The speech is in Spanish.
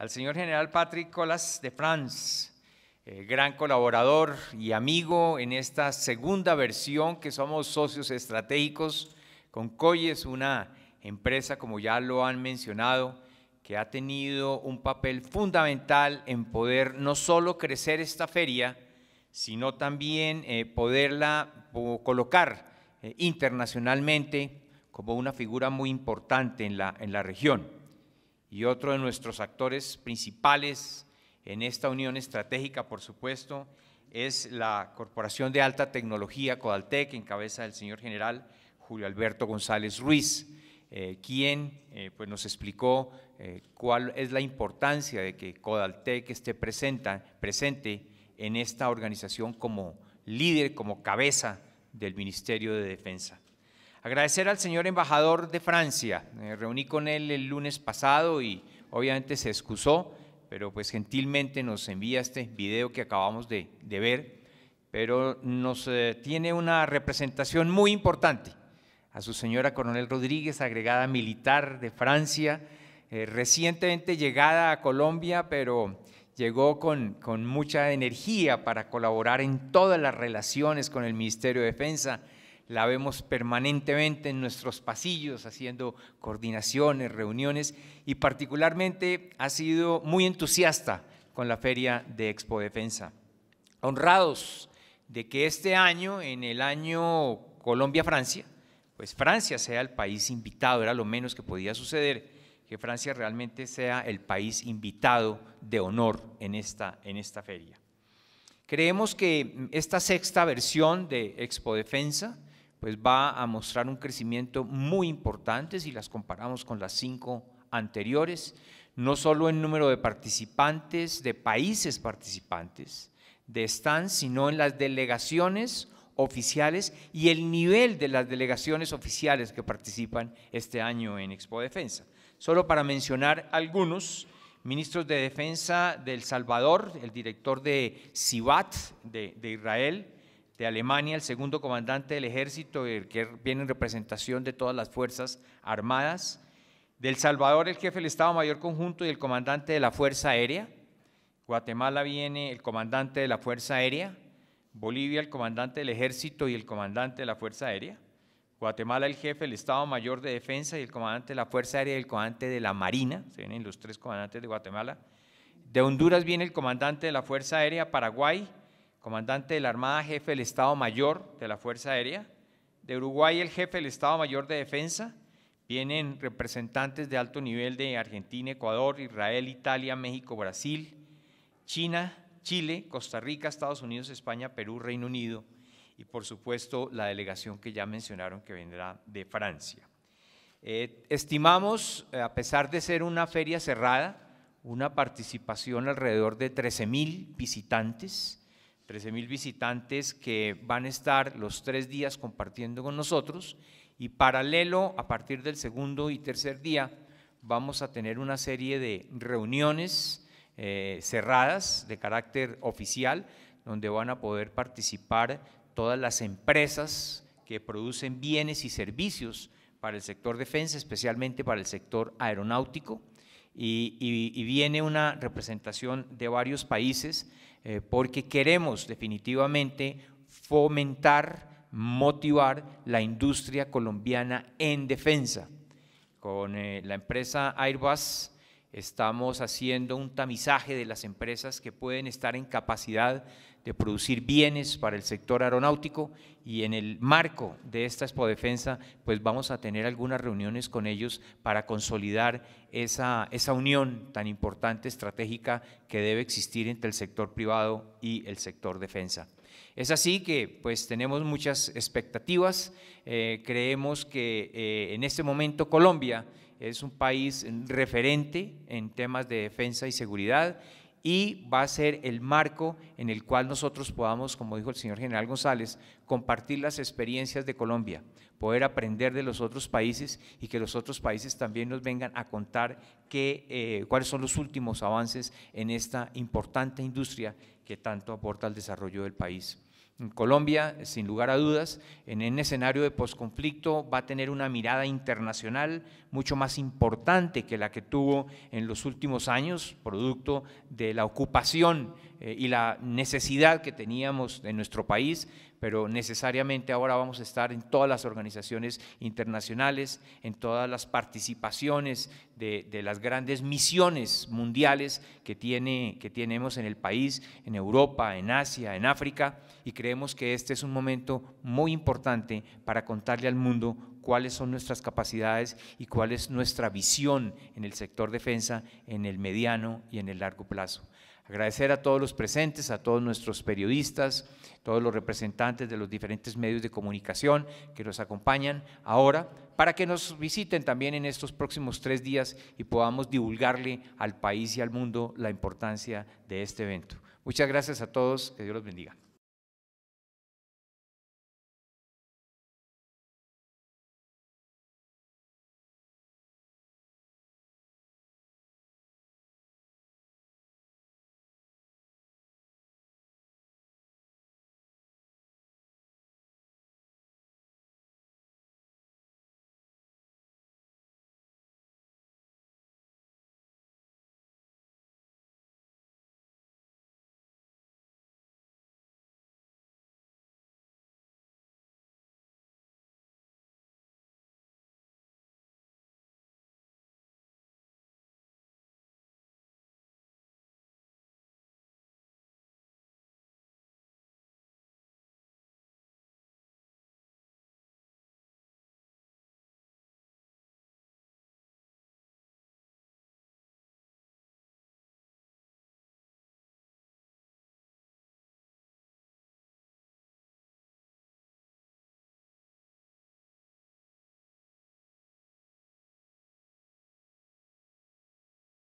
al señor general Patrick Colas de France, eh, gran colaborador y amigo en esta segunda versión que somos socios estratégicos con Coyes, una empresa, como ya lo han mencionado, que ha tenido un papel fundamental en poder no solo crecer esta feria, sino también eh, poderla colocar eh, internacionalmente como una figura muy importante en la, en la región y otro de nuestros actores principales en esta unión estratégica, por supuesto, es la Corporación de Alta Tecnología, Codaltec, en cabeza del señor general Julio Alberto González Ruiz, eh, quien eh, pues nos explicó eh, cuál es la importancia de que Codaltec esté presenta, presente en esta organización como líder, como cabeza del Ministerio de Defensa. Agradecer al señor embajador de Francia. Me reuní con él el lunes pasado y obviamente se excusó, pero pues gentilmente nos envía este video que acabamos de, ver, pero nos eh, tiene una representación muy importante. A su señora Coronel Rodríguez, agregada militar de Francia, eh, recientemente llegada a Colombia, pero llegó con, con mucha energía para colaborar en todas las relaciones con el Ministerio de Defensa la vemos permanentemente en nuestros pasillos haciendo coordinaciones, reuniones y particularmente ha sido muy entusiasta con la feria de Expo Defensa. Honrados de que este año, en el año Colombia-Francia, pues Francia sea el país invitado, era lo menos que podía suceder, que Francia realmente sea el país invitado de honor en esta, en esta feria. Creemos que esta sexta versión de Expo Defensa pues va a mostrar un crecimiento muy importante si las comparamos con las cinco anteriores, no solo en número de participantes, de países participantes, de stands, sino en las delegaciones oficiales y el nivel de las delegaciones oficiales que participan este año en Expo Defensa. Solo para mencionar algunos, ministros de Defensa del Salvador, el director de CIBAT de, de Israel, de Alemania, el segundo comandante del ejército, el que viene en representación de todas las Fuerzas Armadas, del Salvador, el jefe del Estado Mayor Conjunto y el comandante de la Fuerza Aérea, Guatemala viene el comandante de la Fuerza Aérea, Bolivia el comandante del Ejército y el comandante de la Fuerza Aérea, Guatemala el jefe del Estado Mayor de Defensa y el comandante de la Fuerza Aérea y el comandante de la Marina, se vienen los tres comandantes de Guatemala, de Honduras viene el comandante de la Fuerza Aérea, Paraguay, comandante de la Armada, jefe del Estado Mayor de la Fuerza Aérea. De Uruguay, el jefe del Estado Mayor de Defensa. Vienen representantes de alto nivel de Argentina, Ecuador, Israel, Italia, México, Brasil, China, Chile, Costa Rica, Estados Unidos, España, Perú, Reino Unido y por supuesto la delegación que ya mencionaron que vendrá de Francia. Eh, estimamos, eh, a pesar de ser una feria cerrada, una participación alrededor de 13 mil visitantes 13 mil visitantes que van a estar los tres días compartiendo con nosotros y paralelo a partir del segundo y tercer día vamos a tener una serie de reuniones eh, cerradas de carácter oficial donde van a poder participar todas las empresas que producen bienes y servicios para el sector defensa, especialmente para el sector aeronáutico, y viene una representación de varios países eh, porque queremos definitivamente fomentar, motivar la industria colombiana en defensa. Con eh, la empresa Airbus estamos haciendo un tamizaje de las empresas que pueden estar en capacidad de producir bienes para el sector aeronáutico y en el marco de esta Expo Defensa, pues vamos a tener algunas reuniones con ellos para consolidar esa, esa unión tan importante, estratégica, que debe existir entre el sector privado y el sector defensa. Es así que pues tenemos muchas expectativas, eh, creemos que eh, en este momento Colombia es un país referente en temas de defensa y seguridad y va a ser el marco en el cual nosotros podamos, como dijo el señor general González, compartir las experiencias de Colombia, poder aprender de los otros países y que los otros países también nos vengan a contar eh, cuáles son los últimos avances en esta importante industria que tanto aporta al desarrollo del país. Colombia, sin lugar a dudas, en un escenario de posconflicto va a tener una mirada internacional, mucho más importante que la que tuvo en los últimos años, producto de la ocupación eh, y la necesidad que teníamos en nuestro país, pero necesariamente ahora vamos a estar en todas las organizaciones internacionales, en todas las participaciones de, las grandes misiones mundiales que, tiene, que tenemos en el país, en Europa, en Asia, en África, y creemos que este es un momento muy importante para contarle al mundo cuáles son nuestras capacidades y cuál es nuestra visión en el sector defensa en el mediano y en el largo plazo. Agradecer a todos los presentes, a todos nuestros periodistas, todos los representantes de los diferentes medios de comunicación que nos acompañan ahora, para que nos visiten también en estos próximos tres días y podamos divulgarle al país y al mundo la importancia de este evento. Muchas gracias a todos, que Dios los bendiga.